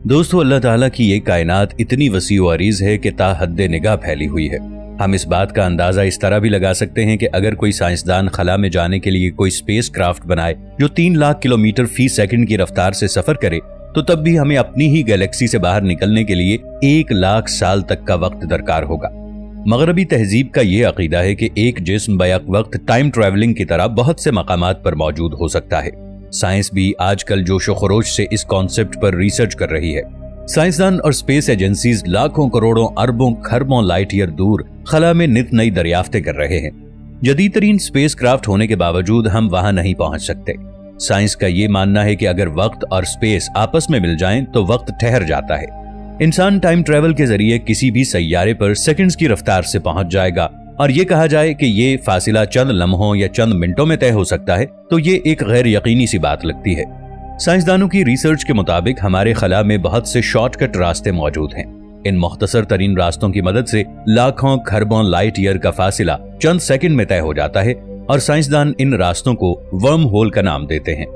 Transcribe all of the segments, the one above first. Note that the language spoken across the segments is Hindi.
दोस्तों, अल्लाह ताला की ये कायनात इतनी वसी अरीज है कि ताहद निगाह फैली हुई है। हम इस बात का अंदाज़ा इस तरह भी लगा सकते हैं कि अगर कोई साइंसदान खला में जाने के लिए कोई स्पेस क्राफ्ट बनाए, जो तीन लाख किलोमीटर फ़ी सेकंड की रफ्तार से सफ़र करे तो तब भी हमें अपनी ही गैलेक्सी से बाहर निकलने के लिए एक लाख साल तक का वक्त दरकार होगा। मगरबी तहजीब का ये अकीदा है कि एक जिस्म बैक वक्त टाइम ट्रेवलिंग की तरह बहुत से मकाम पर मौजूद हो सकता है। साइंस भी आजकल जोशो खरोश से इस कॉन्सेप्ट पर रिसर्च कर रही है। साइंसदान और स्पेस एजेंसीज लाखों करोड़ों, अरबों, खरबों लाइट ईयर दूर, खला में नित नई दरियाफ्तें कर रहे हैं। जदीद तरीन स्पेस क्राफ्ट होने के बावजूद हम वहाँ नहीं पहुँच सकते। साइंस का ये मानना है कि अगर वक्त और स्पेस आपस में मिल जाएँ तो वक्त ठहर जाता है। इंसान टाइम ट्रेवल के ज़रिए किसी भी सैारे पर सेकंड्स की रफ्तार से पहुँच जाएगा। और ये कहा जाए कि ये फासिला चंद लम्हों या चंद मिनटों में तय हो सकता है तो ये एक गैर यकीनी सी बात लगती है। साइंसदानों की रिसर्च के मुताबिक हमारे खला में बहुत से शॉर्टकट रास्ते मौजूद हैं। इन मुख्तसर तरीन रास्तों की मदद से लाखों खरबों लाइट ईयर का फासिला चंद सेकंड में तय हो जाता है और साइंसदान इन रास्तों को वर्म होल का नाम देते हैं।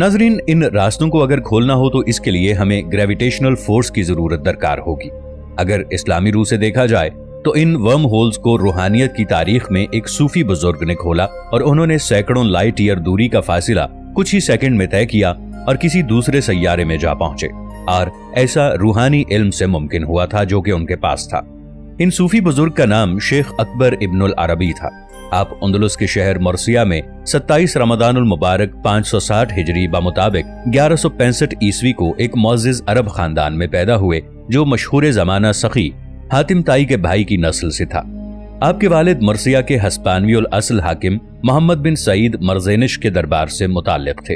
नाजरीन, इन रास्तों को अगर खोलना हो तो इसके लिए हमें ग्रेविटेशनल फोर्स की ज़रूरत दरकार होगी। अगर इस्लामी रूह से देखा जाए तो इन वर्म होल्स को रूहानियत की तारीख में एक सूफी बुज़ुर्ग ने खोला और उन्होंने सैकड़ों लाइट ईयर दूरी का फासिला कुछ ही सेकंड में तय किया और किसी दूसरे सैयारे में जा पहुँचे। और ऐसा रूहानी इल्म से मुमकिन हुआ था जो कि उनके पास था। इन सूफी बुज़ुर्ग का नाम शेख अकबर इब्नुल अरबी था। आप उंदलुस के शहर मरसिया में 27 रमदान मुबारक 560 हिजरी मुताबिक ग्यारह ईस्वी को एक मोजिज अरब खानदान में पैदा हुए, जो मशहूर जमाना सखी हातिम ताई के भाई की नस्ल से था। आपके वालिद मरसिया के हस्पानवी असल हाकिम मोहम्मद बिन सईद मरजेनिश के दरबार से मुतालिक थे।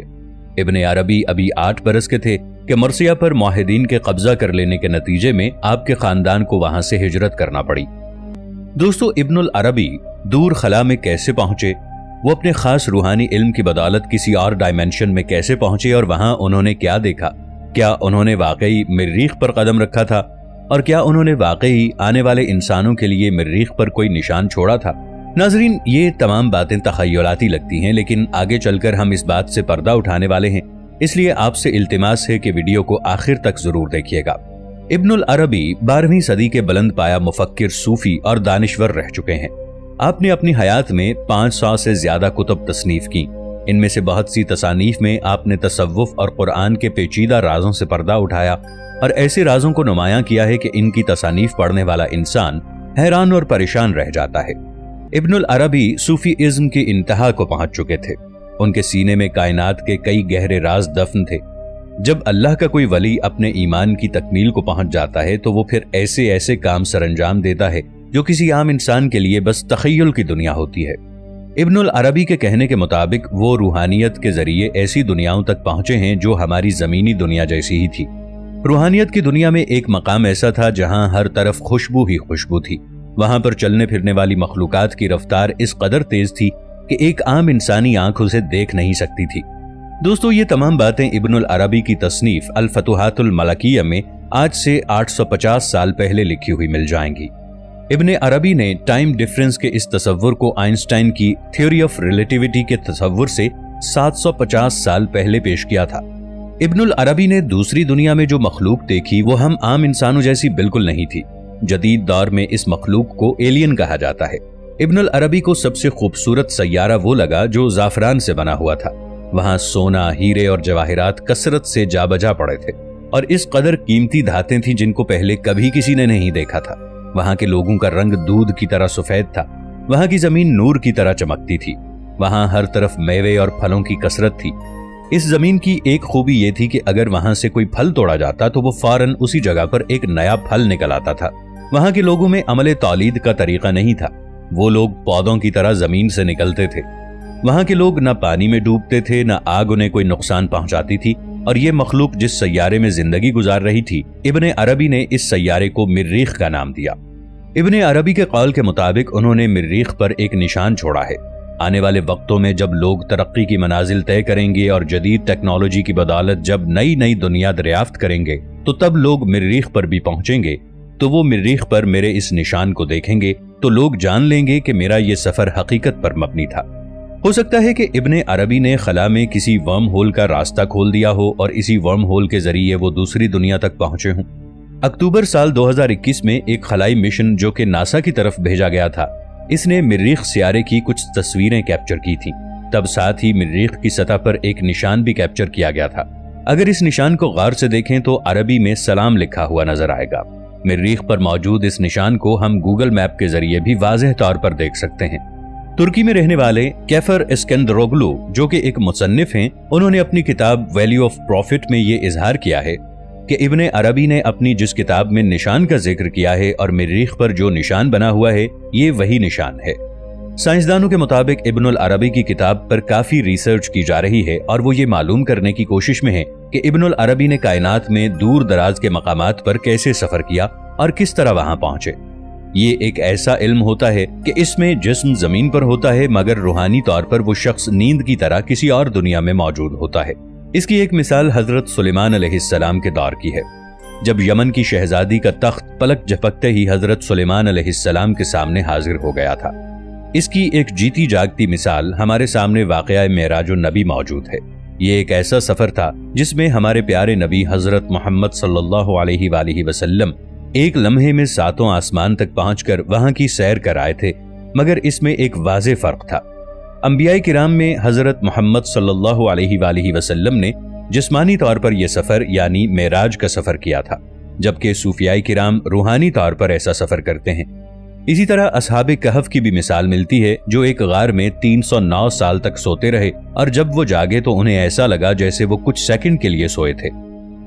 इबन अरबी अभी आठ बरस के थे कि मरसिया पर माहिदीन के कब्जा कर लेने के नतीजे में आपके खानदान को वहाँ से हिजरत करना पड़ी। दोस्तों, इब्नुल अरबी दूर खला में कैसे पहुँचे? वो अपने खास रूहानी इल्म की बदौलत किसी और डायमेंशन में कैसे पहुँचे और वहाँ उन्होंने क्या देखा? क्या उन्होंने वाकई मरीख पर कदम रखा था? और क्या उन्होंने वाकई आने वाले इंसानों के लिए मरीख पर कोई निशान छोड़ा था? नाजरीन, ये तमाम बातें तखयलाती लगती हैं, लेकिन आगे चलकर हम इस बात से पर्दा उठाने वाले हैं। इसलिए आपसे इल्तिमास है कि वीडियो को आखिर तक ज़रूर देखिएगा। इब्नुल अरबी बारहवीं सदी के बुलंद पाया मुफक्र सूफी और दानश्वर रह चुके हैं। आपने अपनी हयात में पाँच सौ से ज़्यादा कुतुब तसनीफ की। इनमें से बहुत सी तसानीफ में आपने तसव्वुफ और कुरान के पेचीदा राजों से पर्दा उठाया। और ऐसे राजों को नुमाया किया है कि इनकी तसानीफ पढ़ने वाला इंसान हैरान और परेशान रह जाता है। इब्नुल अरबी सूफी इज्म की इंतहा को पहुँच चुके थे। उनके सीने में कायनात के कई गहरे राज दफन थे। जब अल्लाह का कोई वली अपने ईमान की तकमील को पहुँच जाता है तो वो फिर ऐसे ऐसे काम सरंजाम देता है, जो किसी आम इंसान के लिए बस तखयल की दुनिया होती है। इब्नुल अरबी के कहने के मुताबिक, वो रूहानियत के ज़रिए ऐसी दुनियाओं तक पहुँचे हैं, जो हमारी जमीनी दुनिया जैसी ही थी। रूहानियत की दुनिया में एक मकाम ऐसा था जहाँ हर तरफ़ खुशबू ही खुशबू थी। वहाँ पर चलने फिरने वाली मखलूकत की रफ्तार इस कदर तेज थी कि एक आम इंसानी आँख उसे देख नहीं सकती थी। दोस्तों, ये तमाम बातें इब्नुल अरबी की तसनीफ अल फतुहातुल मलकिया में आज से 850 साल पहले लिखी हुई मिल जाएँगी। इब्न अरबी ने टाइम डिफरेंस के इस तस्वुर को आइंस्टाइन की थ्योरी ऑफ़ रिलेटिविटी के तस्वुर से 750 साल पहले पेश किया था। इब्नुल अरबी ने दूसरी दुनिया में जो मखलूक देखी, वो हम आम इंसानों जैसी बिल्कुल नहीं थी। जदीद दौर में इस मखलूक को एलियन कहा जाता है। इब्नुल अरबी को सबसे खूबसूरत सैयारा वो लगा जो जाफरान से बना हुआ था। वहाँ सोना, हीरे और जवाहरात कसरत से जा बजा पड़े थे। और इस कदर कीमती धातें थी जिनको पहले कभी किसी ने नहीं देखा था। वहाँ के लोगों का रंग दूध की तरह सफ़ेद था। वहाँ की ज़मीन नूर की तरह चमकती थी। वहाँ हर तरफ़ मेवे और फलों की कसरत थी। इस ज़मीन की एक खूबी ये थी कि अगर वहाँ से कोई फल तोड़ा जाता तो वो फ़ौरन उसी जगह पर एक नया फल निकल आता था। वहाँ के लोगों में अमल तौलीद का तरीका नहीं था। वो लोग पौधों की तरह ज़मीन से निकलते थे। वहाँ के लोग न पानी में डूबते थे, न आग उन्हें कोई नुकसान पहुंचाती थी और ये मखलूक जिस सैारे में ज़िंदगी गुजार रही थी, इबन अरबी ने इस सैारे को मिर्रीख का नाम दिया। इबन अरबी के कौल के मुताबिक उन्होंने मिर्रीख पर एक निशान छोड़ा है। आने वाले वक्तों में जब लोग तरक्की की मनाजिल तय करेंगे और जदीद टेक्नोलॉजी की बदौलत जब नई नई दुनिया दरियाफ्त करेंगे तो तब लोग मरीख पर भी पहुँचेंगे। तो वो मरीख पर मेरे इस निशान को देखेंगे तो लोग जान लेंगे कि मेरा ये सफ़र हकीकत पर मबनी था। हो सकता है कि इब्ने अरबी ने खला में किसी वर्म होल का रास्ता खोल दिया हो और इसी वर्म होल के ज़रिए वो दूसरी दुनिया तक पहुँचे हों। अक्टूबर साल 2021 में एक खलाई मिशन जो कि नासा की तरफ़ भेजा गया था। इसने मरीख सियारे की कुछ तस्वीरें कैप्चर की थी। तब साथ ही मरीख की सतह पर एक निशान भी कैप्चर किया गया था। अगर इस निशान को गौर से देखें तो अरबी में सलाम लिखा हुआ नज़र आएगा। मरीख पर मौजूद इस निशान को हम गूगल मैप के ज़रिए भी वाजह तौर पर देख सकते हैं। तुर्की में रहने वाले कैफर स्कंदरोगलू जो कि एक मुसन्निफ हैं, उन्होंने अपनी किताब वैल्यू ऑफ़ प्रॉफिट में ये इजहार किया है। कि इब्ने अरबी ने अपनी जिस किताब में निशान का ज़िक्र किया है और मरीख पर जो निशान बना हुआ है, ये वही निशान है। साइंसदानों के मुताबिक इब्नुल अरबी की किताब पर काफ़ी रिसर्च की जा रही है और वो ये मालूम करने की कोशिश में है कि इब्नुल अरबी ने कायनात में दूर दराज के मकामात पर कैसे सफ़र किया और किस तरह वहाँ पहुँचे। ये एक ऐसा इल्म होता है कि इसमें जिस्म ज़मीन पर होता है, मगर रूहानी तौर पर वो शख्स नींद की तरह किसी और दुनिया में मौजूद होता है। इसकी एक मिसाल हज़रत सुलेमान अलैहिस्सलाम के दौर की है, जब यमन की शहजादी का तख्त पलक झपकते ही हज़रत सुलेमान अलैहिस्सलाम के सामने हाजिर हो गया था। इसकी एक जीती जागती मिसाल हमारे सामने वाक़ मेराज नबी मौजूद है। ये एक ऐसा सफ़र था जिसमें हमारे प्यारे नबी हज़रत मोहम्मद वसल्लम एक लम्हे में सातों आसमान तक पहुंचकर वहाँ की सैर कर आए थे, मगर इसमें एक वाज फ़र्क था। अम्बिया किराम में हज़रत मोहम्मद सल्लल्लाहु वसल्लम ने जिस्मानी तौर पर यह सफ़र, यानी मेराज का सफ़र किया था, जबकि सूफियाई किराम रूहानी तौर पर ऐसा सफ़र करते हैं। इसी तरह असहाब कहफ की भी मिसाल मिलती है, जो एक गार में 309 साल तक सोते रहे, और जब वो जागे तो उन्हें ऐसा लगा जैसे वो कुछ सेकंड के लिए सोए थे।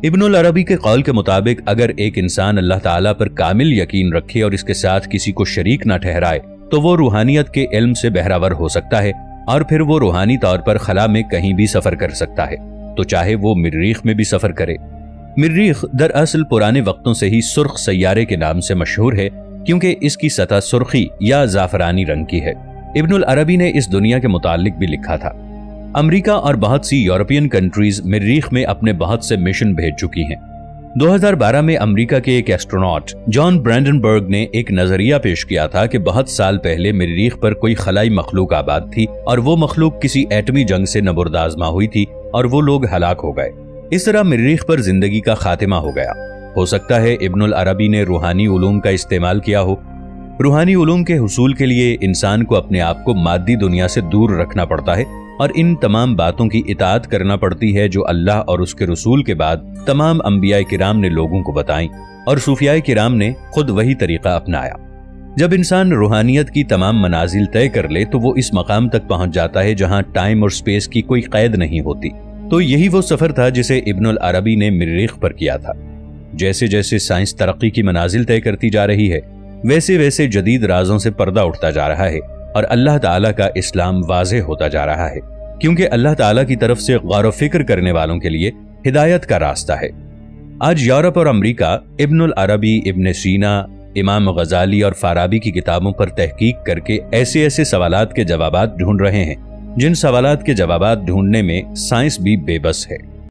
इब्नुल अरबी के कौल के मुताबिक, अगर एक इंसान अल्लाह ताला पर कामिल यकीन रखे और इसके साथ किसी को शरीक न ठहराए तो वो रूहानियत के इल्म से बहरावर हो सकता है और फिर वो रूहानी तौर पर खला में कहीं भी सफ़र कर सकता है तो चाहे वो मरीख में भी सफ़र करे। मरीख दरअसल पुराने वक्तों से ही सुर्ख सैारे के नाम से मशहूर है, क्योंकि इसकी सतह सुर्खी या जाफरानी रंग की है। इब्नुल अरबी ने इस दुनिया के मुतालिक भी लिखा था। अमरीका और बहुत सी यूरोपियन कंट्रीज़ मरीख में अपने बहुत से मिशन भेज चुकी हैं। 2012 में अमेरिका के एक एस्ट्रोनॉट, जॉन ब्रैंडनबर्ग ने एक नज़रिया पेश किया था कि बहुत साल पहले मरीख पर कोई खलाई मखलूक आबाद थी और वो मखलूक किसी एटमी जंग से नबरदाजमा हुई थी और वो लोग हलाक हो गए। इस तरह मरीख पर ज़िंदगी का खात्मा हो गया। हो सकता है इब्नुल अरबी ने रूहानी उलूम का इस्तेमाल किया हो। रूहानी उलूम के हसूल के लिए इंसान को अपने आप को मादी दुनिया से दूर रखना पड़ता है। और इन तमाम बातों की इतात करना पड़ती है जो अल्लाह और उसके रसूल के बाद तमाम अम्बिया किराम ने लोगों को बताई और सूफिया किराम ने खुद वही तरीका अपनाया। जब इंसान रूहानियत की तमाम मनाजिल तय कर ले तो वो इस मकाम तक पहुँच जाता है जहाँ टाइम और स्पेस की कोई कैद नहीं होती। तो यही वो सफ़र था जिसे इब्नुल अरबी ने मरीख पर किया था। जैसे जैसे साइंस तरक्की की मनाजिल तय करती जा रही है वैसे वैसे जदीद राजों से पर्दा उठता जा रहा है। और अल्लाह ताला का इस्लाम वाजे होता जा रहा है, क्योंकि अल्लाह ताला की तरफ़ से गौर फ़िक्र करने वालों के लिए हिदायत का रास्ता है। आज यूरोप और अमरीका इब्नुल अरबी, इब्न सीना, इमाम गजाली और फाराबी की किताबों पर तहकीक करके ऐसे ऐसे सवाल के जवाब ढूंढ रहे हैं, जिन सवाल के जवाब ढूँढने में साइंस भी बेबस है।